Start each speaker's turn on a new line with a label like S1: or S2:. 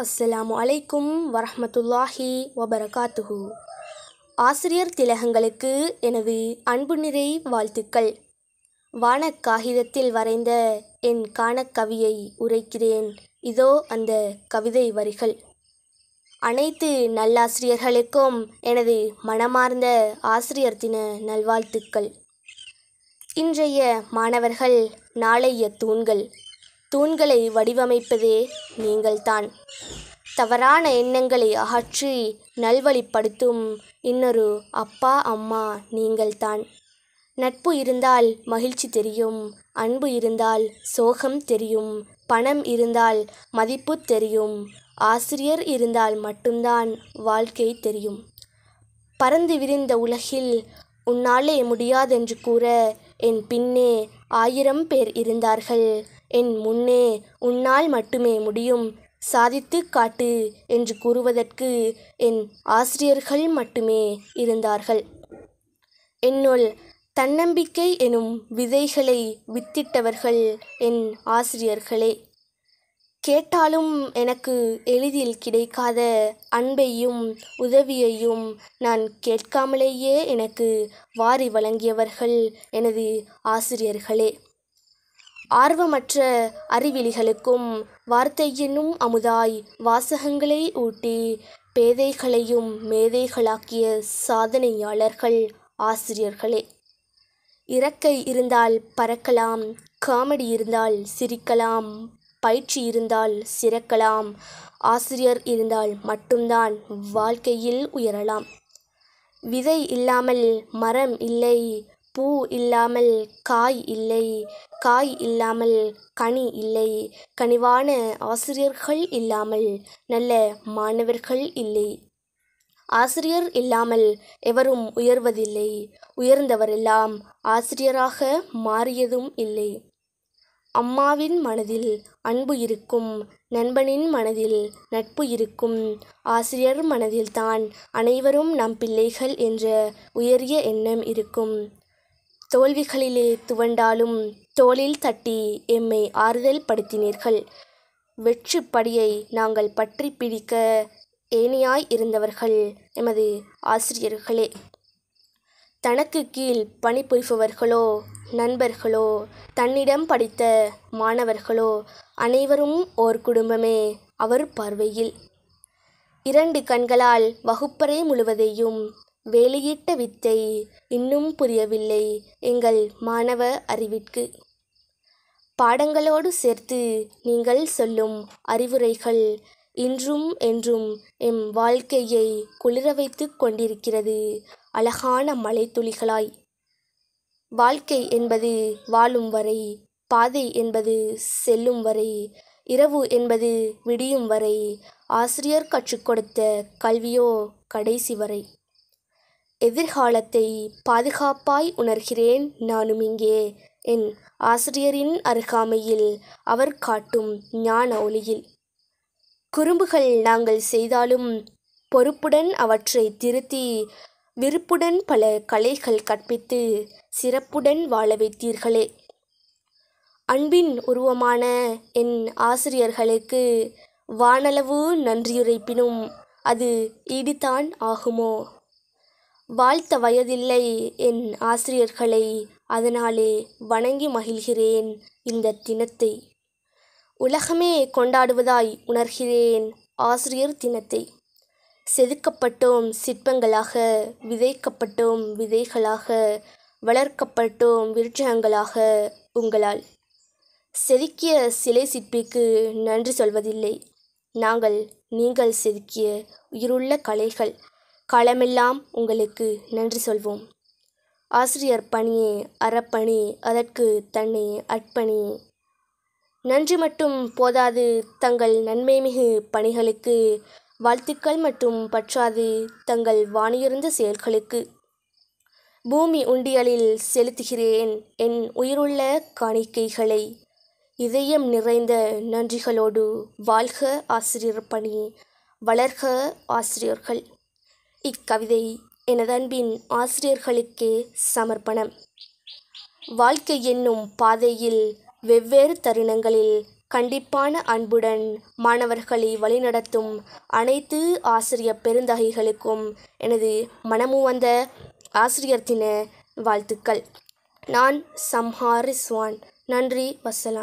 S1: அஸ்ஸலாமு அலைக்கும் வரஹ்மத்துல்லாஹி வபரகாத்துஹு. ஆசிரியர் திலகங்களுக்கு எனது அன்பு நிறை வாழ்த்துக்கள். வான காகிதத்தில் வரைந்த என் காணக்கவியை உரைக்கிறேன். இதோ அந்த கவிதை வரிகள். அனைத்து நல்லாசிரியர்களுக்கும் எனது மனமார்ந்த ஆசிரியர் தின நல்வாழ்த்துக்கள். இன்றைய மாணவர்கள் நாளைய தூண்கள். தூண்களை வடிவமைப்பதே நீங்கள்தான். தவறான எண்ணங்களை அகற்றி நல்வழிப்படுத்தும் இன்னொரு அப்பா அம்மா நீங்கள்தான். நட்பு இருந்தால் மகிழ்ச்சி தெரியும் அன்பு இருந்தால் சோகம் தெரியும் பணம் இருந்தால் மதிப்பு தெரியும் ஆசிரியர் இருந்தால் மட்டும்தான் வாழ்க்கை தெரியும். பறந்து விரிந்த உலகில் உன்னாலே முடியாதென்று கூற என் பின்னே ஆயிரம் பேர் இருந்தார்கள். என் முன்னே உன்னால் மட்டுமே முடியும். சாதித்து காட்டு என்று கூறுவதற்கு என் ஆசிரியர்கள் மட்டுமே இருந்தார்கள். என்னுள் தன்னம்பிக்கை எனும் விதைகளை வித்திட்டவர்கள் என் ஆசிரியர்களே. கேட்டாலும் எனக்கு எளிதில் கிடைக்காத அன்பையும் உதவியையும் நான் கேட்காமலேயே எனக்கு வாரி வழங்கியவர்கள் எனது ஆசிரியர்களே. ஆர்வமற்ற அறிவிலிகளுக்கும் வார்த்தையினும் அமுதாய் வாசகங்களை ஊட்டி பேதைகளையும் மேதைகளாக்கிய சாதனையாளர்கள் ஆசிரியர்களே. இறக்கை இருந்தால் பறக்கலாம் காமெடி இருந்தால் சிரிக்கலாம் பயிற்சி இருந்தால் சிறக்கலாம் ஆசிரியர் இருந்தால் மட்டும்தான் வாழ்க்கையில் உயரலாம். விதை இல்லாமல் மரம் இல்லை பூ இல்லாமல் காய் இல்லை காய் இல்லாமல் கனி இல்லை கனிவான ஆசிரியர்கள் இல்லாமல் நல்ல மாணவர்கள் இல்லை. ஆசிரியர் இல்லாமல் எவரும் உயர்வதில்லை உயர்ந்தவரெல்லாம் ஆசிரியராக மாறியதும் இல்லை. அம்மாவின் மனதில் அன்பு இருக்கும் நண்பனின் மனதில் நட்பு இருக்கும் ஆசிரியர் மனதில்தான் அனைவரும் நம் பிள்ளைகள் என்ற உயரிய எண்ணம் இருக்கும். தோல்விகளிலே துவண்டாலும் தோளில் தட்டி எம்மை ஆறுதல் படுத்தினீர்கள். வெற்றி படியை நாங்கள் பற்றி பிடிக்க ஏனியாய் இருந்தவர்கள் எமது ஆசிரியர்களே. தனக்கு கீழ் பணிபுரிபவர்களோ நண்பர்களோ தன்னிடம் படித்த மாணவர்களோ அனைவரும் ஓர் குடும்பமே அவர் பார்வையில். இரண்டு கண்களால் வகுப்பறை முழுவதையும் வேலையிட்ட வித்தை இன்னும் புரியவில்லை எங்கள் மாணவ அறிவிற்கு. பாடங்களோடு சேர்த்து நீங்கள் சொல்லும் அறிவுரைகள் இன்றும் என்றும் எம் வாழ்க்கையை குளிர வைத்து கொண்டிருக்கிறது அழகான மலைத்துளிகளாய். வாழ்க்கை என்பது வாழும் வரை பாதை என்பது செல்லும் வரை இரவு என்பது விடியும் வரை ஆசிரியர் கற்றுக் கொடுத்த கல்வியோ கடைசி வரை. எதிர்காலத்தை பாதுகாப்பாய் உணர்கிறேன் நானும் இங்கே. என் ஆசிரியரின் அருகாமையில் அவர் காட்டும் ஞான ஒளியில். குறும்புகள் நாங்கள் செய்தாலும் பொறுப்புடன் அவற்றை திருத்தி விருப்புடன் பல கலைகள் கற்பித்து சிறப்புடன் வாழ வைத்தீர்களே. அன்பின் உருவமான என் ஆசிரியர்களுக்கு வானளவு நன்றியுரைப்பினும் அது ஈடுதான் ஆகுமோ? வாழ்த்த வயதில்லை என் ஆசிரியர்களை அதனாலே வணங்கி மகிழ்கிறேன் இந்த தினத்தை. உலகமே கொண்டாடுவதாய் உணர்கிறேன் ஆசிரியர் தினத்தை. செதுக்கப்பட்டோம் சிற்பங்களாக விதைக்கப்பட்டோம் விதைகளாக வளர்க்கப்பட்டோம் விருட்சகங்களாக உங்களால். செதுக்கிய சிலை சிற்பிக்கு நன்றி சொல்வதில்லை. நாங்கள் நீங்கள் செதுக்கிய உயிருள்ள கலைகள் காலமெல்லாம் உங்களுக்கு நன்றி சொல்வோம். ஆசிரியர் பணியே அறப்பணி அதற்கு தன்னை அர்ப்பணி. நன்றி மட்டும் போதாது தங்கள் நன்மைமிகு பணிகளுக்கு வாழ்த்துக்கள் மற்றும் பற்றாது தங்கள் வாணியிருந்த செயல்களுக்கு. பூமி உண்டியலில் செலுத்துகிறேன் என் உயிருள்ள காணிக்கைகளை. இதயம் நிறைந்த நன்றிகளோடு வாழ்க ஆசிரியர் பணி வளர்க ஆசிரியர்கள். இக்கவிதை எனது அன்பின் ஆசிரியர்களுக்கே சமர்ப்பணம். வாழ்க்கை என்னும் பாதையில் வெவ்வேறு தருணங்களில் கண்டிப்பான அன்புடன் மாணவர்களை வழிநடத்தும் அனைத்து ஆசிரியர் பெருந்தகைகளுக்கும் எனது மனமு வந்த ஆசிரியர் தின வாழ்த்துக்கள். நான் சம்ஹாரிஸ்வான். நன்றி வசலாம்.